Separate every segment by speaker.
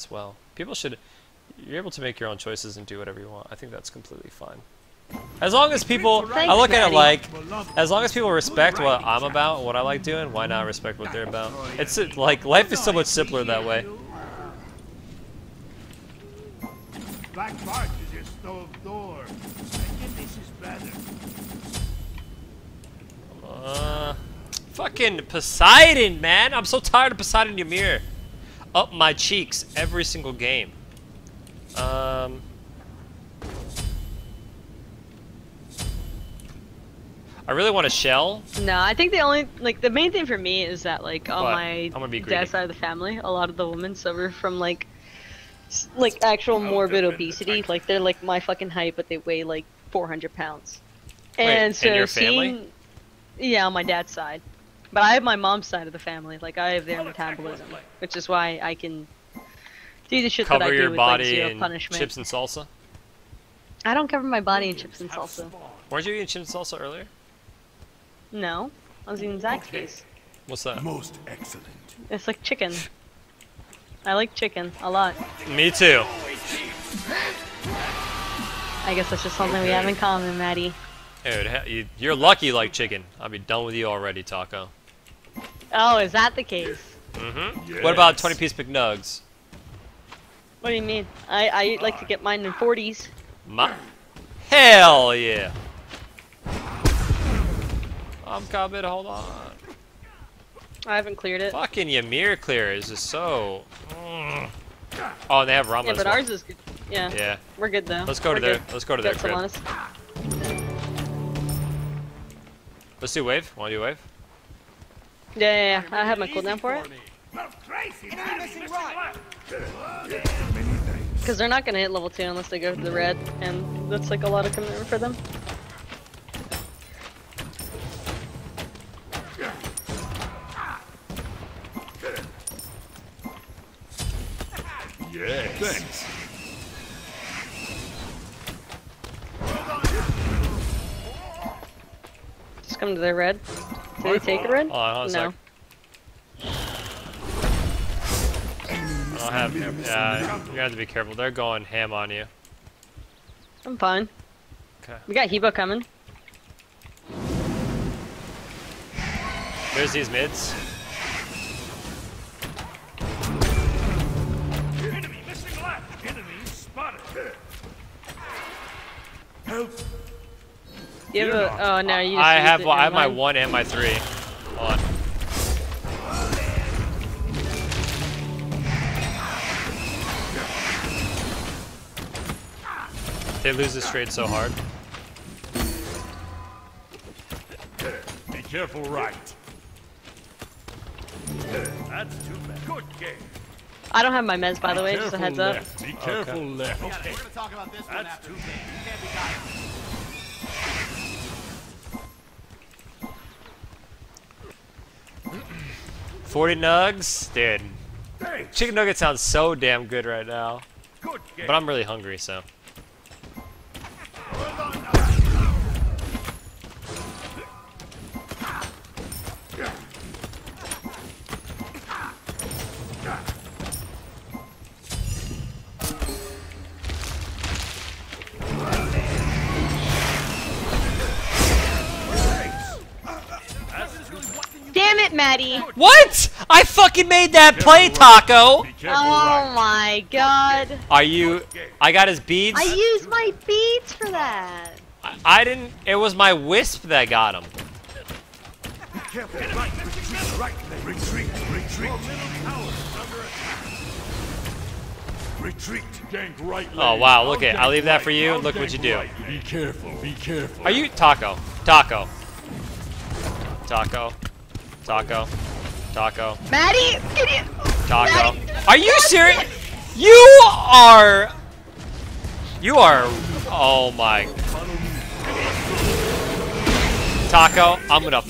Speaker 1: as well. People should. You're able to make your own choices and do whatever you want. I think that's completely fine. As long as people, I look at it like, as long as people respect what I'm about, what I like doing, why not respect what they're about? It's like life is so much simpler that way.
Speaker 2: Black Bart is your stove door. I think this is better.
Speaker 1: Uh, fucking Poseidon, man! I'm so tired of Poseidon Ymir. Up my cheeks every single game. Um. I really want a shell.
Speaker 3: No, I think the only like the main thing for me is that like on
Speaker 1: What?
Speaker 3: my
Speaker 1: I'm gonna be
Speaker 3: dad's side of the family, a lot of the women suffer from like like actual morbid obesity. Like they're like my fucking height, but they weigh like 400 pounds.
Speaker 1: Wait,
Speaker 3: And
Speaker 1: in
Speaker 3: so
Speaker 1: your family?
Speaker 3: seeing, yeah, on my dad's side, but I have my mom's side of the family. Like I have their metabolism, which is why I can do the shit that I
Speaker 1: Cover
Speaker 3: do
Speaker 1: your
Speaker 3: with like
Speaker 1: body
Speaker 3: zero
Speaker 1: in
Speaker 3: punishment.
Speaker 1: chips and salsa.
Speaker 3: I don't cover my body in chips and salsa.
Speaker 1: Weren't you eating chips and salsa earlier?
Speaker 3: No, I was eating Zaxby's.
Speaker 1: What's that?
Speaker 2: Most excellent.
Speaker 3: It's like chicken. I like chicken a lot.
Speaker 1: Me too.
Speaker 3: I guess that's just something we have in common, Maddie.
Speaker 1: Dude, you- you're lucky you like chicken. I'll be done with you already, Taco.
Speaker 3: Oh, is that the case?
Speaker 1: Mm-hmm. What about 20 piece McNugs?
Speaker 3: What do you mean? I, I like to get mine in 40s.
Speaker 1: Ma Hell yeah! I'm coming, hold on.
Speaker 3: I haven't cleared it.
Speaker 1: Fucking Ymir clear is just so. Mm. Oh, and they have ramen
Speaker 3: Yeah, but
Speaker 1: well.
Speaker 3: ours is good. Yeah,
Speaker 1: Yeah.
Speaker 3: we're good though.
Speaker 1: Let's go to
Speaker 3: We're
Speaker 1: their.
Speaker 3: good.
Speaker 1: Let's go to their
Speaker 3: Got some
Speaker 1: crib. Let's do wave. Want to do wave?
Speaker 3: Yeah, yeah, yeah. I have my cooldown for it. Because they're not gonna hit level 2 unless they go to the red, and that's like a lot of commitment for them.
Speaker 2: Yes. Thanks.
Speaker 3: Just come to their red. Did they take a red?
Speaker 1: Hold hold on oh,
Speaker 3: no.
Speaker 1: sec. I don't have. Yeah, you're have to be careful. They're going ham on you.
Speaker 3: I'm fine.
Speaker 1: Okay.
Speaker 3: We got Hebo coming.
Speaker 1: There's these mids.
Speaker 2: Enemy missing left. Enemy spotted. Help.
Speaker 3: You have a, oh no, you just
Speaker 1: I have I have my one and my three. Hold on. They lose this trade so hard.
Speaker 2: Be careful, right. That's too bad. Good game.
Speaker 3: I don't have my meds by the way, just a heads up.
Speaker 2: Be careful, okay. left. Okay.
Speaker 4: We're gonna talk about this
Speaker 2: That's one
Speaker 4: after.
Speaker 2: Too
Speaker 4: bad. You can't be tired.
Speaker 1: 40 nugs? Dude. Chicken nugget sounds so damn good right now. But I'm really hungry, so.
Speaker 3: It, Maddie!
Speaker 1: What? I fucking made that play, Taco.
Speaker 3: Oh my god!
Speaker 1: Are you? I got his beads.
Speaker 3: I used my beads for that!
Speaker 1: I, I didn't. It was my wisp that got him.
Speaker 2: Be careful right. Retreat right. Retreat. Retreat. Retreat. Gank right.
Speaker 1: Oh wow! Look at.
Speaker 2: Gank
Speaker 1: I leave that for you.
Speaker 2: I'll
Speaker 1: Look what you do.
Speaker 2: Be careful. Be careful.
Speaker 1: Are you Taco? Taco. Taco. Taco. Taco.
Speaker 3: Maddie! Can you-
Speaker 1: Taco.
Speaker 3: Maddie,
Speaker 1: Are you serious? You are. You are. Oh my. Taco, I'm gonna.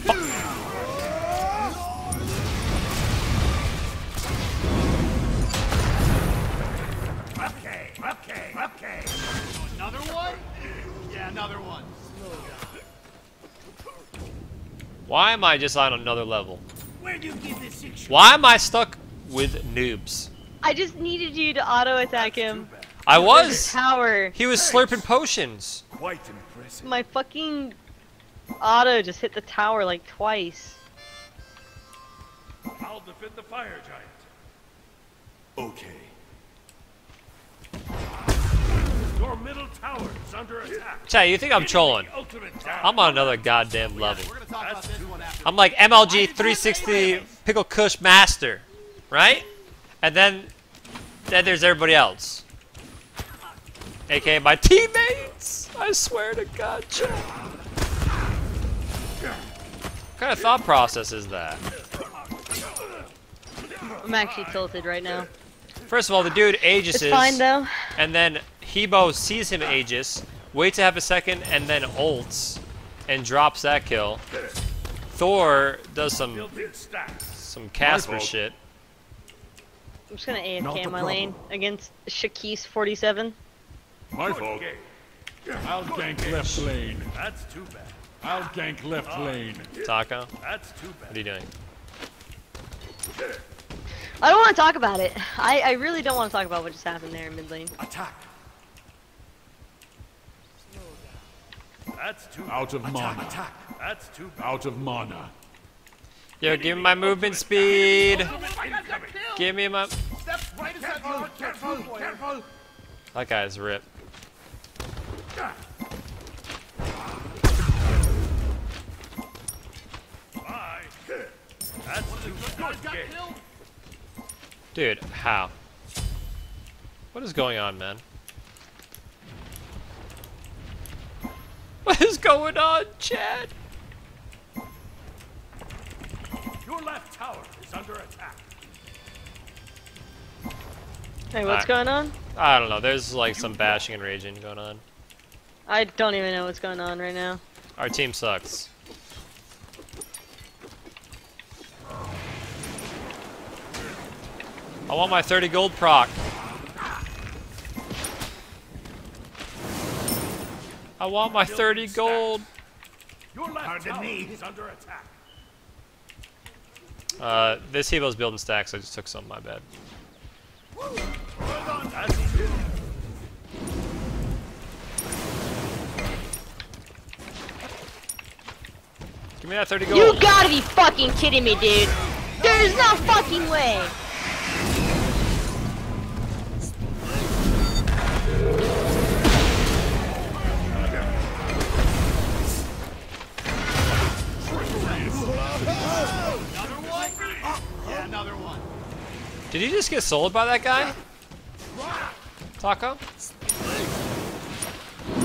Speaker 1: Why am I just on another level?
Speaker 2: Where'd you get this?
Speaker 1: Why am I stuck with noobs?
Speaker 3: I just needed you to auto attack him.
Speaker 1: I was.
Speaker 3: tower.
Speaker 1: He was slurping potions.
Speaker 2: Quite impressive.
Speaker 3: My fucking auto just hit the tower like twice.
Speaker 2: I'll defend the fire giant. Okay. Your middle tower is under attack.
Speaker 1: Chad, you think I'm trolling? I'm on another goddamn level.
Speaker 4: We're gonna talk about this one after.
Speaker 1: I'm like MLG 360 Pickle Kush Master, right? And then, then there's everybody else, aka my teammates. I swear to God, Chad. What kind of thought process is that?
Speaker 3: I'm actually tilted right now.
Speaker 1: First of all, the dude Aegis
Speaker 3: It's fine though.
Speaker 1: and then Hebo sees him Aegis, waits a half a second, and then ults and drops that kill. Thor does some some Casper shit.
Speaker 3: I'm just gonna
Speaker 2: Not
Speaker 3: AFK my
Speaker 2: problem.
Speaker 3: lane against Shakis 47.
Speaker 2: My fault.
Speaker 5: I'll gank left lane.
Speaker 2: That's too bad.
Speaker 5: I'll gank left ah. lane.
Speaker 1: Taco,
Speaker 2: That's too bad.
Speaker 1: what are you doing?
Speaker 3: I don't want to talk about it. I, I really don't want to talk about what just happened there in mid lane.
Speaker 2: Attack. That's too.
Speaker 5: Out of mana.
Speaker 2: Attack. That's too.
Speaker 5: Out of mana.
Speaker 1: Yo, give me my movement speed. Give me my.
Speaker 4: Steps right inside the arc.
Speaker 2: Careful, careful.
Speaker 1: That guy's ripped.
Speaker 2: Bye. That's too bad.
Speaker 4: Got
Speaker 2: Okay.
Speaker 4: killed.
Speaker 1: Dude, how? What is going on, man? What is going on, Chad?
Speaker 2: Your left tower is under attack.
Speaker 3: Hey, what's
Speaker 1: Alright.
Speaker 3: going on?
Speaker 1: I don't know. There's like some bashing and raging going on.
Speaker 3: I don't even know what's going on right now.
Speaker 1: Our team sucks. I want my 30 gold proc. I want my 30 gold.
Speaker 2: Your left
Speaker 4: Pardon
Speaker 2: tower
Speaker 4: me.
Speaker 2: is under attack.
Speaker 1: Uh, this Hebo's building stacks. I just took some. My bad. Give me that 30 gold.
Speaker 3: You gotta be fucking kidding me, dude. There's no fucking way.
Speaker 1: Did you just get sold by that guy? Taco?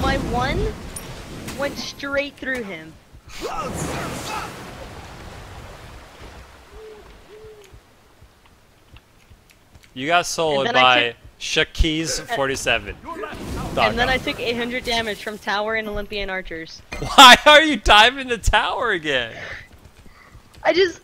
Speaker 3: My one went straight through him.
Speaker 1: You got sold
Speaker 3: And then I
Speaker 1: by Shakis uh, 47.
Speaker 3: And then I took 800 damage from Tower and Olympian archers.
Speaker 1: Why are you diving the tower again?
Speaker 3: I just.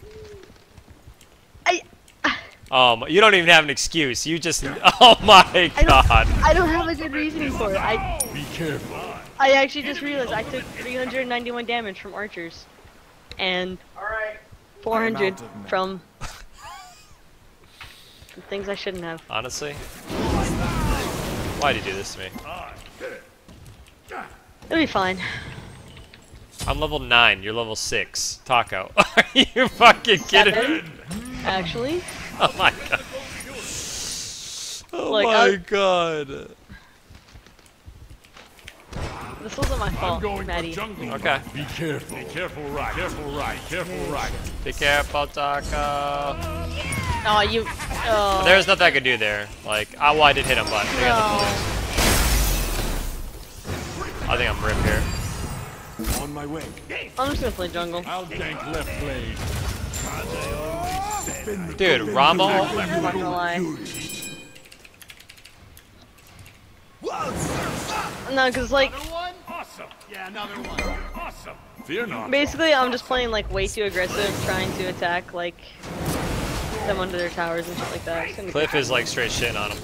Speaker 3: I.
Speaker 1: Um, you don't even have an excuse. You just. Oh my
Speaker 3: I don't,
Speaker 1: god.
Speaker 3: I don't have a good reasoning for it. I,
Speaker 5: Be careful.
Speaker 3: I actually just realized I took 391 damage from archers. And 400 from. from things I shouldn't have.
Speaker 1: Honestly? Why'd you do this to me?
Speaker 3: It'll be fine.
Speaker 1: I'm level 9, you're level 6. Taco. Are you fucking kidding me?
Speaker 3: Seven, actually.
Speaker 1: Oh my god. Oh
Speaker 3: Look,
Speaker 1: my
Speaker 3: I-
Speaker 1: god.
Speaker 3: This wasn't my fault,
Speaker 5: I'm
Speaker 3: fault,
Speaker 5: going
Speaker 3: Maddie.
Speaker 5: for jungle.
Speaker 1: Okay.
Speaker 5: Be careful. Be careful right. Careful right. Careful right.
Speaker 1: Be careful, Taco.
Speaker 3: Oh, you. Oh.
Speaker 1: There's nothing I could do there. Like, I, well, I did hit him, but I got
Speaker 3: No.
Speaker 1: the I think I'm ripped here.
Speaker 2: On my way.
Speaker 3: I'm just gonna play jungle.
Speaker 5: I'll gank left lane.
Speaker 1: Dude, Rumble.
Speaker 3: I'm not gonna lie. No, cause like
Speaker 2: Awesome.
Speaker 4: Yeah, another one.
Speaker 2: Awesome.
Speaker 5: Fear not.
Speaker 3: basically I'm just playing like way too aggressive, trying to attack like them under their towers and shit like that.
Speaker 1: Cliff is like straight shitting on him.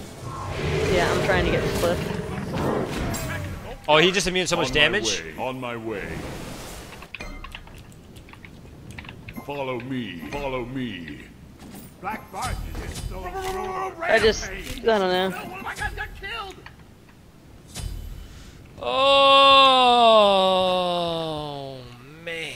Speaker 3: Yeah, I'm trying to get the cliff.
Speaker 1: Oh, he just immune so much
Speaker 5: On my
Speaker 1: damage?
Speaker 5: way, On my way. Follow me. Follow me.
Speaker 3: I just, I don't know.
Speaker 4: No, one of got killed.
Speaker 1: Oh man.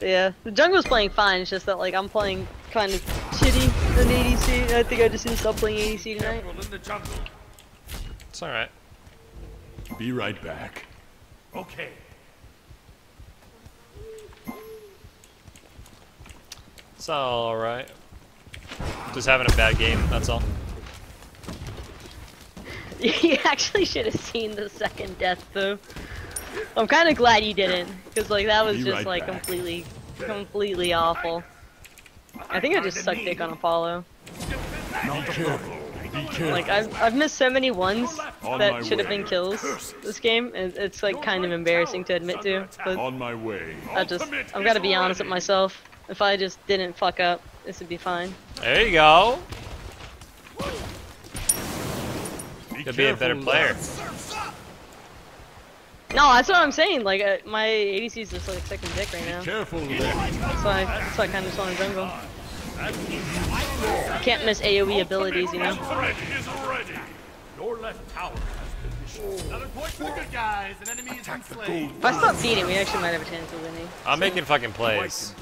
Speaker 3: Yeah, the jungle's playing fine. It's just that like I'm playing kind of shitty in ADC. I think I just need to stop playing ADC tonight.
Speaker 5: Careful in the jungle.
Speaker 1: It's all right.
Speaker 5: Be right back.
Speaker 2: Okay.
Speaker 1: It's all right. Just having a bad game. That's all.
Speaker 3: you actually should have seen the second death though. I'm kind of glad you didn't, because like that was
Speaker 5: Be
Speaker 3: just
Speaker 5: right
Speaker 3: like
Speaker 5: back.
Speaker 3: completely, completely awful. I think I just sucked dick on Apollo.
Speaker 5: Be careful. Be careful.
Speaker 3: Like I've I've missed so many ones
Speaker 5: On
Speaker 3: that should have been kills this game, and it's like kind of embarrassing to admit to. But
Speaker 5: On my way.
Speaker 3: I just I've got to be honest with myself. If I just didn't fuck up, this would be fine.
Speaker 1: There you go.
Speaker 5: Be
Speaker 1: Could be a better player.
Speaker 3: No, that's what I'm saying. Like uh, my ADC is just like second dick right now.
Speaker 5: Careful there.
Speaker 3: That's why that's why I kind of just want to jungle. Can't miss AOE abilities, you know.
Speaker 5: Ultimate is ready.
Speaker 2: Your left tower has been destroyed.
Speaker 4: Another point for the good guys. An enemy is enslaved.
Speaker 3: If I stop beating, we actually might have a chance of winning.
Speaker 1: I'm making fucking plays.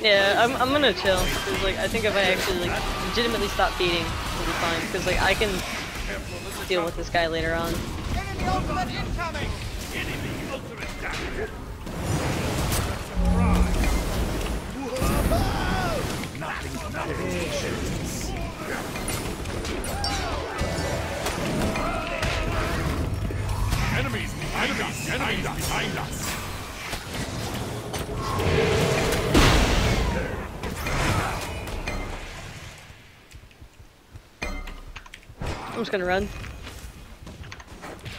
Speaker 3: Yeah, I'm, I'm gonna chill. Cause like I think if I actually like legitimately stop beating, we'll be fine. Cause like I can deal with this guy later on.
Speaker 4: Enemy ultimate incoming. Enemy ultimate damage!
Speaker 5: Enemies, enemies, enemies behind us.
Speaker 3: I'm just gonna run.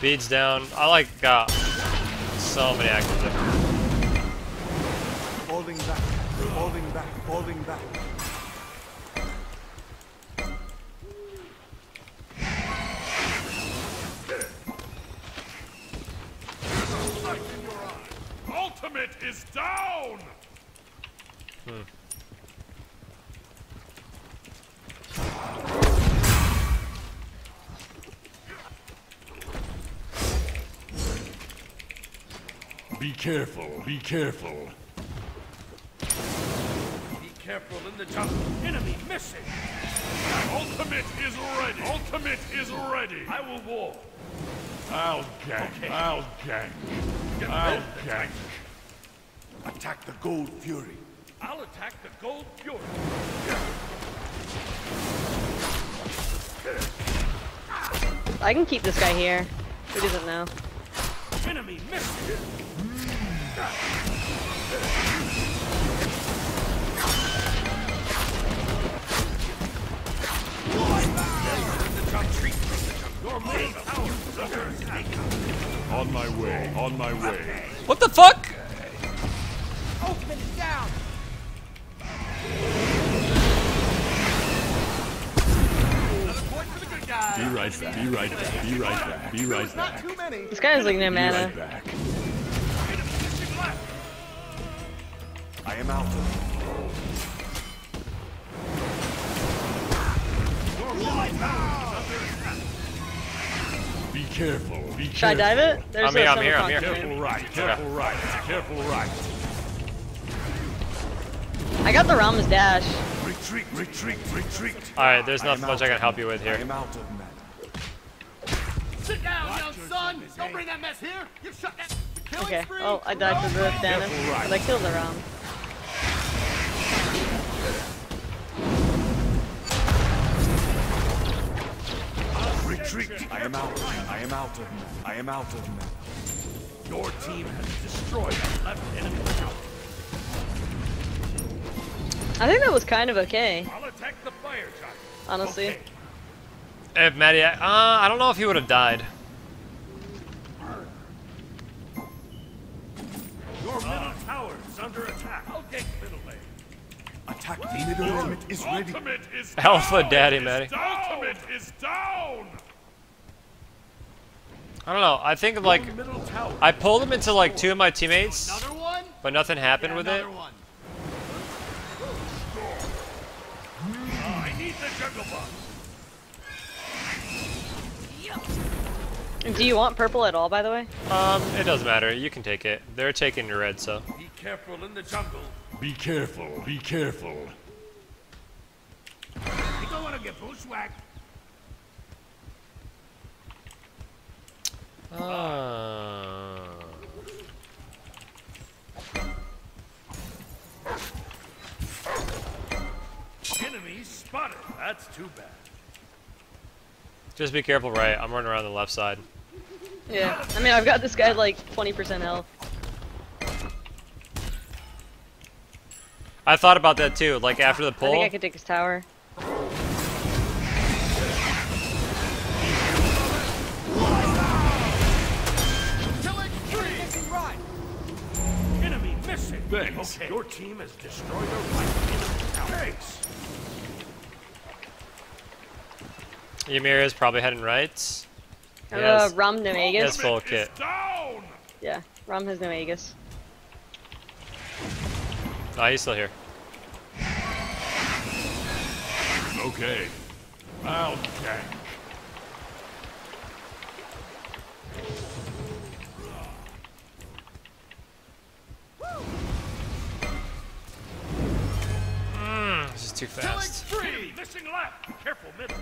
Speaker 1: Beads down. I like got so many actors there.
Speaker 2: Falling back, falling back, falling back.
Speaker 5: Ultimate is down. Be careful. Be careful.
Speaker 2: Be careful in the jungle. Enemy missing.
Speaker 5: Ultimate is ready. Ultimate is ready.
Speaker 2: I will war.
Speaker 5: I'll gang. I'll gang. I'll gang.
Speaker 2: Attack the Gold Fury. I'll attack the Gold Fury.
Speaker 3: I can keep this guy here. Who doesn't know?
Speaker 2: Enemy missing.
Speaker 5: On my way. On my way.
Speaker 1: What the fuck?
Speaker 4: Ultimate is down. Another point for the good guys.
Speaker 5: Be right back. Be right back. Be right back. Be right
Speaker 4: Not
Speaker 5: back.
Speaker 4: too many.
Speaker 3: This guy has like no
Speaker 5: Be
Speaker 2: I am out.
Speaker 5: Be careful. Be
Speaker 3: Should I dive it? There's
Speaker 1: I'm here,
Speaker 3: a
Speaker 1: I'm here, I'm here.
Speaker 5: Careful right. Careful right. Careful right.
Speaker 3: I got the Rama's dash.
Speaker 2: Retreat, retreat, retreat.
Speaker 1: Alright, there's not much. I can help you with
Speaker 2: I
Speaker 1: here.
Speaker 2: am out of mana.
Speaker 4: Sit down, young son. Don't bring that mess here. You've shut that. killing
Speaker 3: Okay.
Speaker 4: spree.
Speaker 3: Oh, I died for both damage,
Speaker 5: right.
Speaker 3: but I killed the Ram.
Speaker 2: Retreat. I am out. I am out of mana. I am out of mana. Your team has destroyed the left enemy tower.
Speaker 3: I think that was kind of okay,
Speaker 2: I'll attack the fire giant.
Speaker 3: honestly.
Speaker 1: If Matty, uh, I don't know if he would have died.
Speaker 2: Your middle tower is under attack. I'll take middle lane. Attack the middle element is ready.
Speaker 5: Ultimate is
Speaker 1: Alpha
Speaker 5: down.
Speaker 1: Daddy,
Speaker 5: Is
Speaker 1: Matty.
Speaker 5: down. Ultimate is down.
Speaker 1: I don't know. I think like I pulled him into like two of my teammates, but nothing happened
Speaker 4: Yeah,
Speaker 1: with it.
Speaker 4: one.
Speaker 2: I need the jungle buff.
Speaker 3: Do you want purple at all, by the way?
Speaker 1: Um, it doesn't matter. You can take it. They're taking your red, so.
Speaker 2: Be careful in the jungle.
Speaker 5: Be careful. Be careful.
Speaker 2: You don't want to get bushwhacked.
Speaker 1: Uh,
Speaker 2: Enemy spotted. That's too bad.
Speaker 1: just be careful, right? I'm running around the left side.
Speaker 3: Yeah. I mean, I've got this guy like 20% health.
Speaker 1: I thought about that too. Like after the pull.
Speaker 3: I think I could take his tower.
Speaker 5: Thanks.
Speaker 2: Okay. Your team has destroyed a right enemy. Thanks.
Speaker 1: Ymir is probably heading right.
Speaker 3: Uh,
Speaker 1: Yes.
Speaker 3: Ram no Aegis.
Speaker 1: Yes, full kit.
Speaker 3: Yeah, Ram has no Aegis.
Speaker 1: Oh, he's still here.
Speaker 5: Okay. I'll tank.
Speaker 1: This is too
Speaker 2: Killing
Speaker 1: fast.
Speaker 2: spree. Missing left. Careful middle.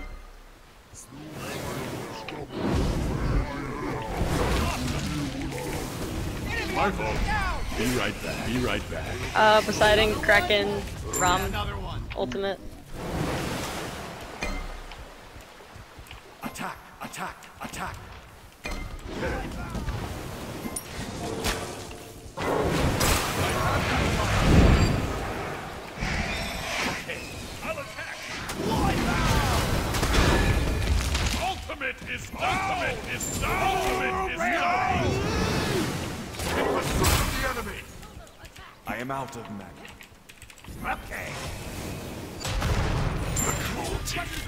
Speaker 5: My fault. Be right back. Be right back.
Speaker 3: Uh, Poseidon, Kraken, Ram, ultimate.
Speaker 2: Attack. Attack. Attack. Ultimate is down. Ultimate is down. Ultimate is down. It was the enemy.
Speaker 6: I am out of mana.
Speaker 2: Okay.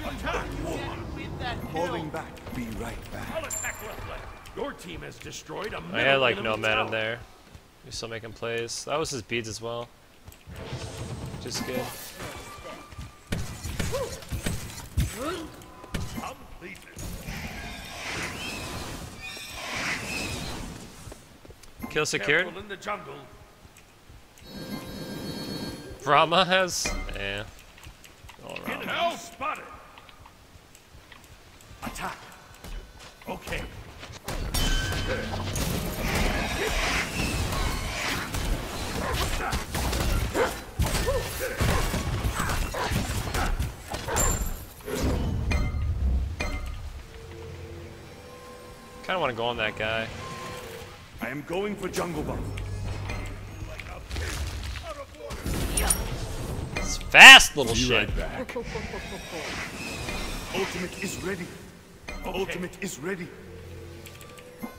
Speaker 4: With that
Speaker 6: Falling back. Be right back.
Speaker 2: I'll attack left leg. Your team has destroyed a
Speaker 1: I had like no
Speaker 2: enemy
Speaker 1: mana
Speaker 2: tower.
Speaker 1: there. He's still making plays. That was his beads as well. Just good. Kill secured.
Speaker 2: In the jungle.
Speaker 1: Brahma has. Yeah. All around.
Speaker 2: Enemy spotted. Attack. Okay.
Speaker 1: Kind of want to go on that guy.
Speaker 6: I am going for jungle buff.
Speaker 1: It's fast, little
Speaker 5: Be
Speaker 1: shit.
Speaker 5: right back.
Speaker 6: Ultimate is ready. Ultimate is ready.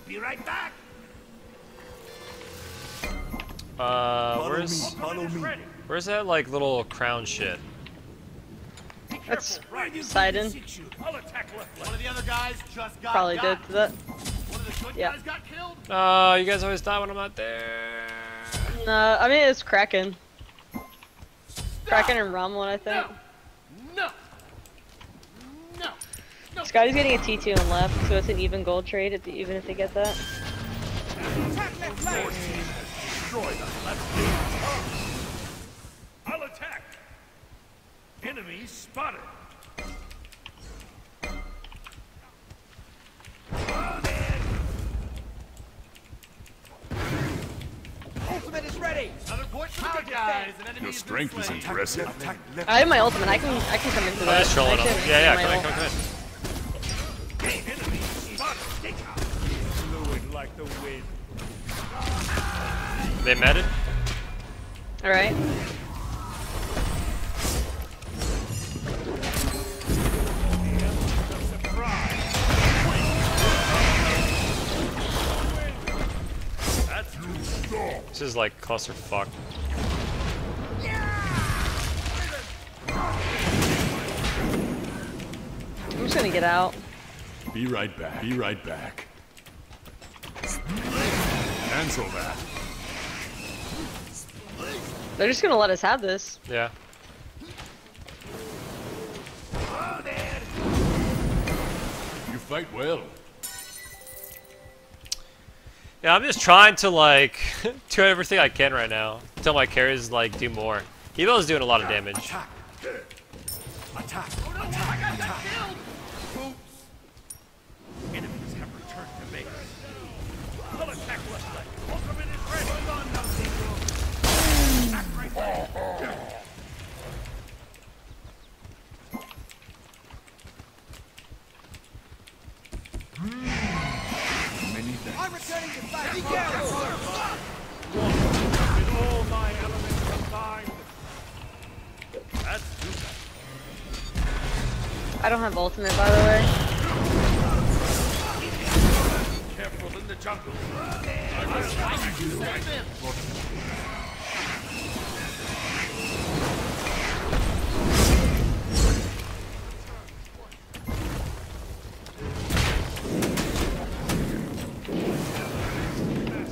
Speaker 2: Be right back.
Speaker 1: Uh,
Speaker 6: Follow
Speaker 1: where's
Speaker 6: me. Follow me.
Speaker 1: Where's that like little crown shit?
Speaker 3: That's
Speaker 2: Right.
Speaker 3: Poseidon.
Speaker 2: I'll attack left leg.
Speaker 4: One of the other guys just got
Speaker 3: Probably
Speaker 4: got.
Speaker 3: did to that.
Speaker 4: One of the
Speaker 3: Yeah.
Speaker 4: guys got killed.
Speaker 1: Oh, you guys always die when I'm not there.
Speaker 3: No, I mean it's Kraken. Kraken and Ram one, I think.
Speaker 4: No. No. No.
Speaker 3: Scotty's getting a T2 on left, so it's an even gold trade, if, even if they get that.
Speaker 4: Attack left leg.
Speaker 2: Destroy the left wing. I'll attack. Enemy spotted.
Speaker 4: Enemy
Speaker 5: Your strength is impressive.
Speaker 3: I have my ultimate. I can I can come into
Speaker 1: I'm oh,
Speaker 3: that.
Speaker 1: just trolling
Speaker 3: I
Speaker 1: him.
Speaker 3: should
Speaker 1: Yeah, yeah, come in,
Speaker 3: ult.
Speaker 1: come in, come in.
Speaker 2: Enemy spotted. Take out. Fluid like the wind.
Speaker 1: They met it.
Speaker 3: All right.
Speaker 1: Is like clusterfuck.
Speaker 3: I'm just gonna get out.
Speaker 5: Be right back. Be right back. Cancel that.
Speaker 3: They're just gonna let us have this.
Speaker 1: Yeah.
Speaker 5: You fight well.
Speaker 1: Yeah, I'm just trying to like do everything I can right now until my carries like do more. Evo's doing a lot of damage.
Speaker 6: Attack.
Speaker 4: Returning to fight. Be careful.
Speaker 2: With all my elements combined. That's too bad.
Speaker 3: I don't have ultimate, by the way.
Speaker 2: Careful in the jungle.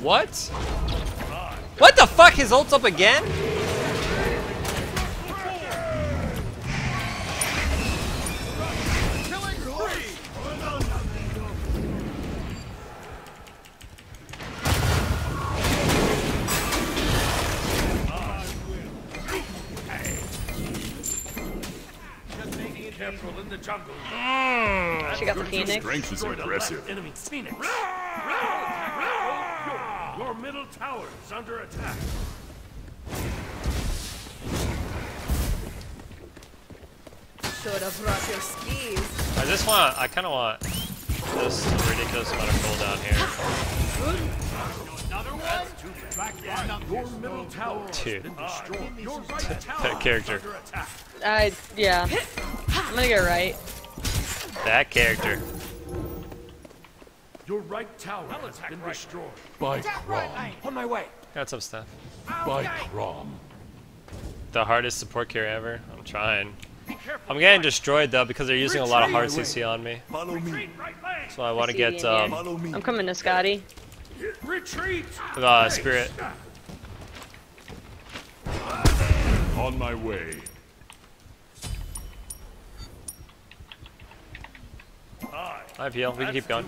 Speaker 1: What? What the fuck? His ult's up again?
Speaker 4: Killing spree.
Speaker 2: Careful in the jungle. Mm.
Speaker 3: She got the phoenix.
Speaker 5: Strength is impressive.
Speaker 2: enemy Phoenix. Your, your tower is under attack.
Speaker 7: Should have brought your skis.
Speaker 1: I just want. I kind of want this ridiculous amount of cooldown here.
Speaker 4: Another one? Back down.
Speaker 2: Your middle tower has
Speaker 1: Dude.
Speaker 2: been destroyed. Uh, your right tower
Speaker 1: That character.
Speaker 2: is under attack.
Speaker 3: I yeah. I'm gonna get right.
Speaker 1: That character.
Speaker 2: Your right tower has been destroyed.
Speaker 5: By Crom.
Speaker 2: On my way.
Speaker 1: Got some stuff.
Speaker 5: By Crom.
Speaker 1: The hardest support carry ever. I'm trying. I'm getting destroyed though because they're using a lot of hard
Speaker 6: Retreat.
Speaker 1: CC on me.
Speaker 6: Follow me.
Speaker 2: Retreat right leg.
Speaker 1: So I want to get um,
Speaker 6: me.
Speaker 3: I'm coming to Scotty.
Speaker 2: Retreat.
Speaker 1: uh, spirit.
Speaker 5: On my way.
Speaker 1: I have heal. We can keep going.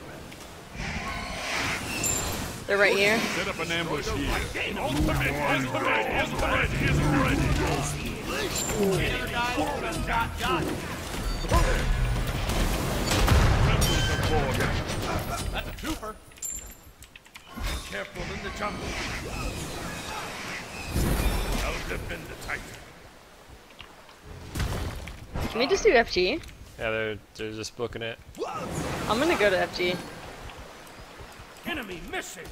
Speaker 3: They're right here.
Speaker 5: Set up an ambush here.
Speaker 2: Ultimate is ready. Is ready.
Speaker 4: Other guys, got, got. That's a twofer.
Speaker 2: Careful in the jungle. I'll defend the Titan.
Speaker 3: Can we just do FG?
Speaker 1: Yeah, they're they're just booking it.
Speaker 3: I'm gonna go to FG.
Speaker 2: Enemy missing.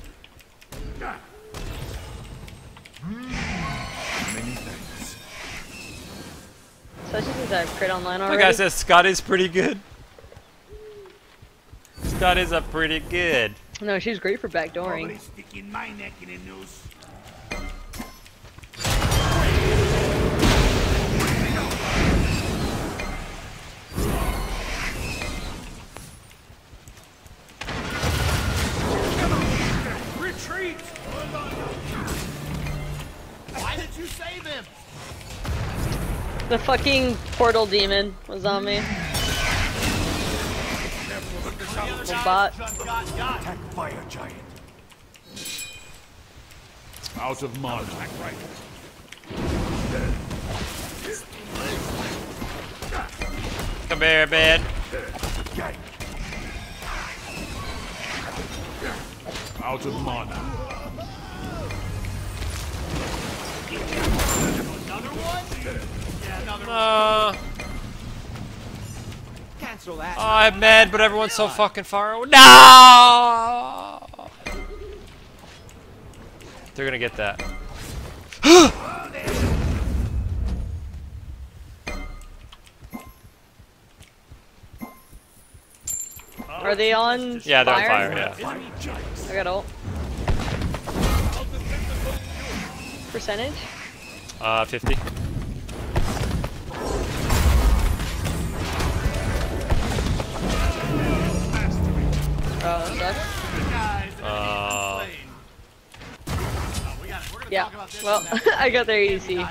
Speaker 6: Many thanks.
Speaker 3: Especially since I have crit online
Speaker 1: The
Speaker 3: already.
Speaker 1: guy says Scott is pretty good. Scott is a pretty good.
Speaker 3: no, she's great for backdooring. Fucking portal demon was on me. The bot.
Speaker 4: Just got, got.
Speaker 6: Attack fire giant.
Speaker 5: Out of mana.
Speaker 1: Come here, man.
Speaker 6: Gang.
Speaker 5: Out of mana.
Speaker 4: Another one? Yeah, another one.
Speaker 1: Uh,
Speaker 4: Cancel that.
Speaker 1: oh, I'm mad, but everyone's so fucking far away. No! They're gonna get that.
Speaker 3: Are they on
Speaker 1: Yeah, they're on
Speaker 3: fire?
Speaker 1: fire. Yeah.
Speaker 3: I got ult. Percentage?
Speaker 1: Uh, 50.
Speaker 3: Oh, that sucks.
Speaker 4: Guys, the enemy has
Speaker 1: Uh,
Speaker 4: been.
Speaker 3: Well, I got their ADC.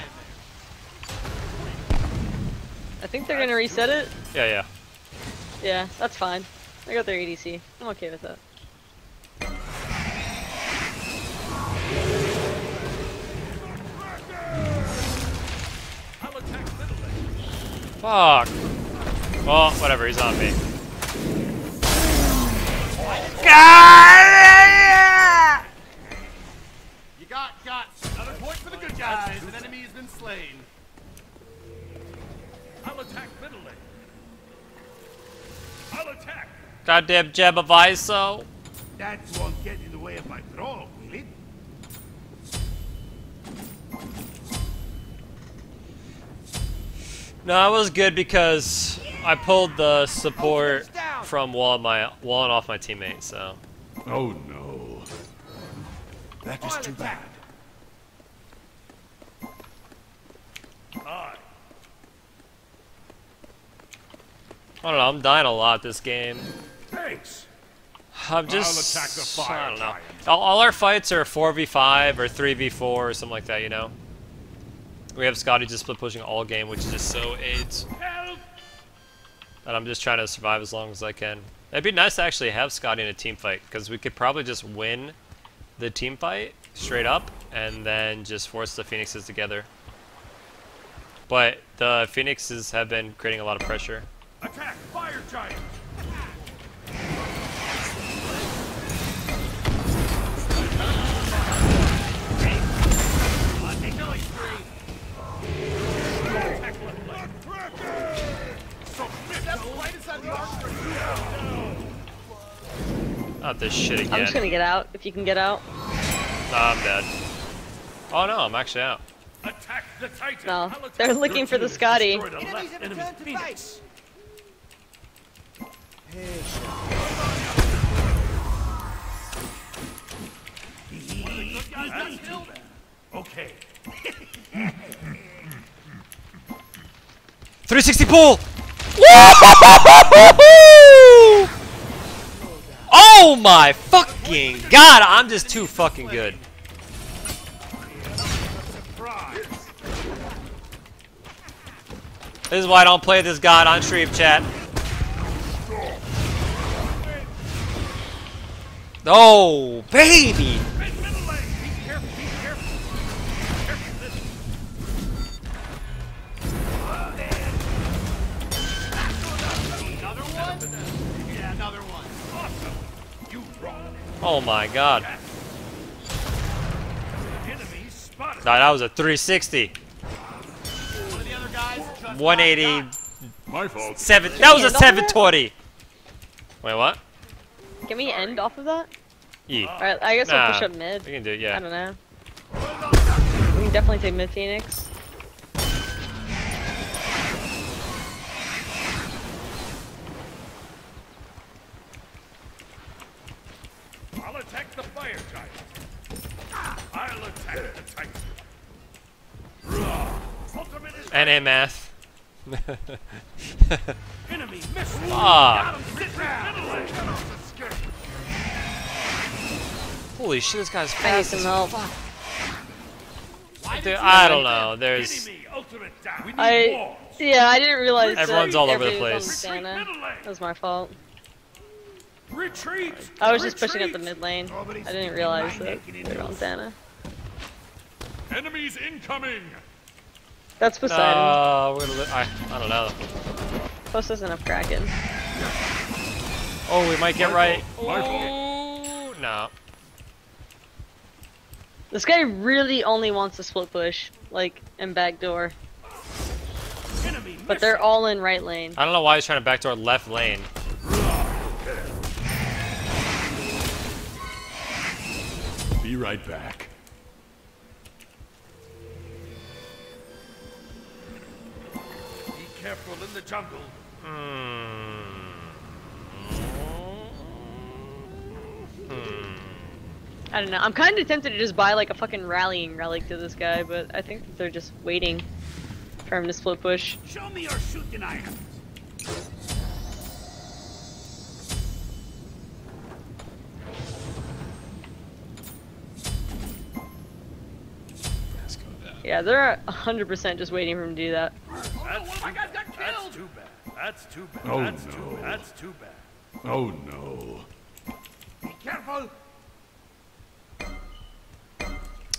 Speaker 3: I think they're gonna reset it.
Speaker 1: Yeah, yeah.
Speaker 3: Yeah, that's fine. I got their ADC. I'm okay with that.
Speaker 2: I'll attack middle lane.
Speaker 1: Fuck. Well, whatever, he's on me.
Speaker 4: You got, got another point for the good guys. An enemy has been slain.
Speaker 2: I'll attack middle lane. I'll attack.
Speaker 1: Goddamn Jabaviso.
Speaker 6: That won't get in the way of my throw, will it?
Speaker 1: No, it was good because I pulled the support from one of my one off my teammate, so
Speaker 6: Oh no. That is too bad.
Speaker 2: Aye.
Speaker 1: I don't know, I'm dying a lot this game.
Speaker 2: Thanks.
Speaker 1: I'm just
Speaker 2: attack the fire
Speaker 1: I don't know. All, all our fights are 4v5 or 3v4 or something like that, you know. We have Scotty just split pushing all game, which is just so aids.
Speaker 2: Help.
Speaker 1: And I'm just trying to survive as long as I can. It'd be nice to actually have Scotty in a team fight, because we could probably just win the team fight straight up, and then just force the Phoenixes together. But the Phoenixes have been creating a lot of pressure.
Speaker 2: Attack fire giant.
Speaker 1: Not this shit again.
Speaker 3: I'm just gonna get out. If you can get out.
Speaker 1: Nah, I'm dead. Oh no, I'm actually out.
Speaker 2: Attack the Titan.
Speaker 3: No,
Speaker 2: I'll
Speaker 3: they're looking for the. Scotty.
Speaker 2: Destroy the left enemy Phoenix. That's killed. Okay.
Speaker 1: 360 pull! Oh my fucking god, I'm just too fucking good. This is why I don't play this god on stream chat. Oh, baby! Oh my god.
Speaker 2: Enemy spotted.
Speaker 1: That was a 360.
Speaker 4: One of the other guys
Speaker 1: 180.
Speaker 6: My fault.
Speaker 1: Seven. That was a
Speaker 3: Hand on it?
Speaker 1: 720. Wait, what?
Speaker 3: Can we end off of that?
Speaker 1: E.
Speaker 3: Alright, I guess
Speaker 1: Nah,
Speaker 3: we'll push up mid.
Speaker 1: We can do it, yeah.
Speaker 3: I don't know. We can definitely take mid Phoenix.
Speaker 2: Attack the fire giant. I'll attack the Titan. Rah. Ultimate is
Speaker 1: NA math.
Speaker 2: enemy missile.
Speaker 1: Fuck. Ah.
Speaker 2: Sit down. Middle lane.
Speaker 1: Holy shit, this guy's fast.
Speaker 3: some
Speaker 1: as
Speaker 3: help.
Speaker 1: Dude, I don't know. There's
Speaker 2: Enemy ultimate down. We need
Speaker 3: I yeah, I didn't realize that
Speaker 1: Everyone's all over the place.
Speaker 3: on
Speaker 2: Retreat
Speaker 3: Santa.
Speaker 2: middle lane.
Speaker 3: That was my fault.
Speaker 2: Retreat.
Speaker 3: I was just pushing up the mid lane.
Speaker 6: Nobody's
Speaker 3: I didn't realize that
Speaker 6: neck
Speaker 3: they were on
Speaker 6: enough.
Speaker 3: Santa.
Speaker 2: Enemies incoming.
Speaker 3: That's Poseidon.
Speaker 1: Uh, we're gonna. I, I don't know.
Speaker 3: Plus doesn't have Kraken.
Speaker 1: Oh, we might get right.
Speaker 2: My fault.
Speaker 1: No.
Speaker 3: This guy really only wants to split push, like, and backdoor.
Speaker 2: Enemy
Speaker 3: But they're all in right lane.
Speaker 1: I don't know why he's trying to backdoor left lane.
Speaker 6: Right back.
Speaker 2: Be careful in the jungle.
Speaker 3: I don't know. I'm kind of tempted to just buy like a fucking rallying relic to this guy, but I think they're just waiting for him to split push.
Speaker 2: Show me your shooting items.
Speaker 3: Yeah, they're 100% just waiting for him to do that.
Speaker 2: That's
Speaker 4: one of
Speaker 2: too
Speaker 4: my
Speaker 2: bad.
Speaker 4: got
Speaker 2: That's too bad. That's too bad.
Speaker 6: Oh,
Speaker 2: That's too
Speaker 6: no.
Speaker 2: bad. That's too bad.
Speaker 6: Oh no.
Speaker 4: Be careful.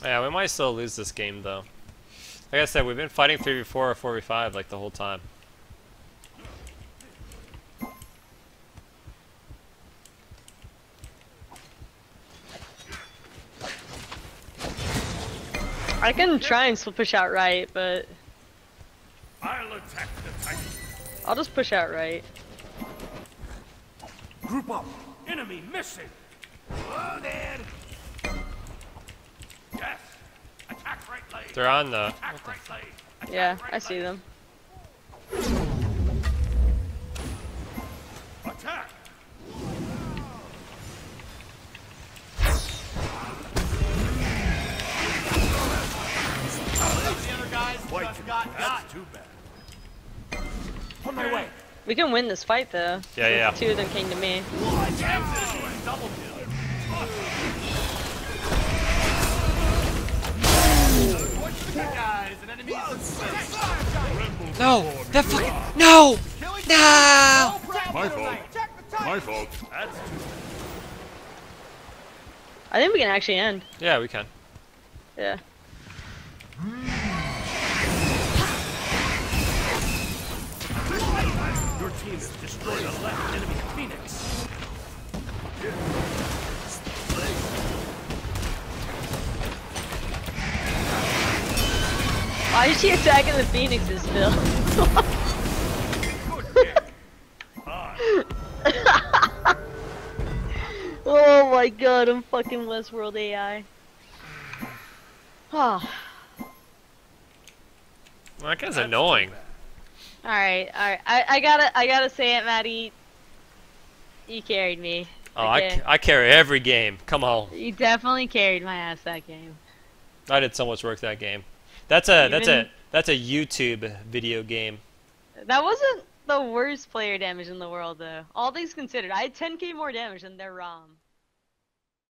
Speaker 1: Yeah, we might still lose this game though. Like I said, we've been fighting 3v4 or 4v5 like the whole time.
Speaker 3: I can try and still push out right, but
Speaker 2: I'll attack the Titan.
Speaker 3: I'll just push out right.
Speaker 2: Group up. Enemy missing. Loaded. Yes. Attack right lane.
Speaker 1: They're on the.
Speaker 2: Attack right lane. Attack
Speaker 3: Yeah,
Speaker 2: right
Speaker 3: I see
Speaker 2: lane.
Speaker 3: them.
Speaker 2: Attack.
Speaker 4: Other guys
Speaker 2: Wait.
Speaker 4: just got got.
Speaker 2: That's too bad. On my way.
Speaker 3: We can win this fight though.
Speaker 1: Yeah, yeah.
Speaker 3: Two of them came to me.
Speaker 4: Double kill. Watch the good guys and enemies.
Speaker 1: No! That fucking. No! No!
Speaker 6: My fault. My fault.
Speaker 3: I think we can actually end.
Speaker 1: Yeah, we can.
Speaker 3: Yeah.
Speaker 2: Team has destroyed a left enemy Phoenix.
Speaker 3: Why is she attacking the phoenixes still? oh my god, I'm fucking Westworld AI. Oh.
Speaker 1: That guy's annoying.
Speaker 3: Alright, alright. I, I gotta I gotta say it, Matty. You carried me.
Speaker 1: Oh, I,
Speaker 3: Okay.
Speaker 1: I carry every game. Come on.
Speaker 3: You definitely carried my ass that game.
Speaker 1: I did so much work that game. That's a that's a that's a YouTube video game.
Speaker 3: That wasn't the worst player damage in the world though. All things considered, I had 10k more damage than their ROM.